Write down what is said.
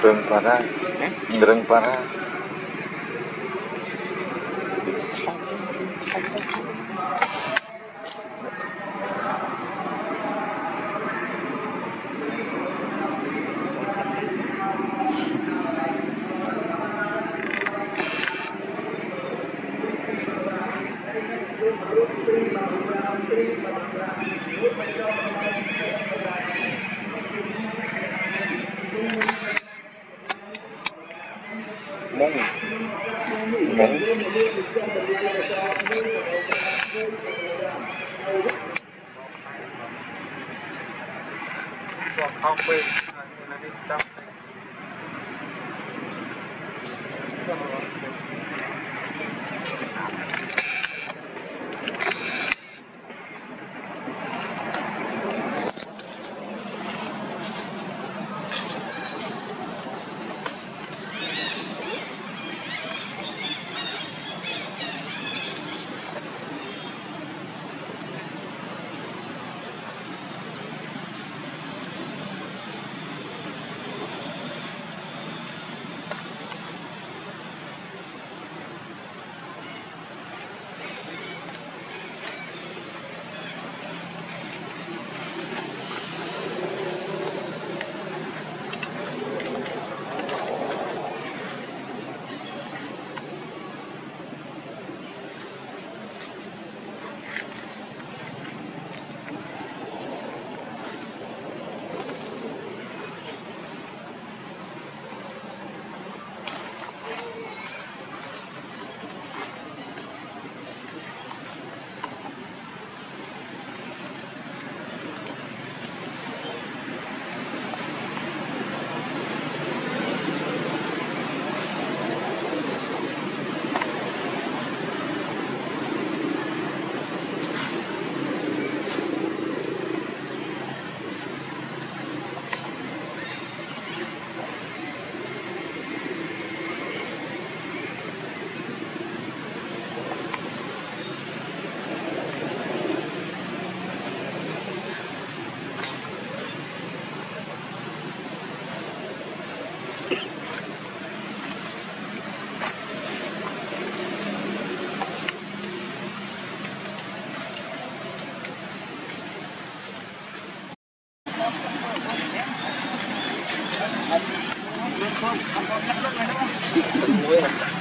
Dreng parah. Eh? Parah. Mông. Còn không quên là 我也。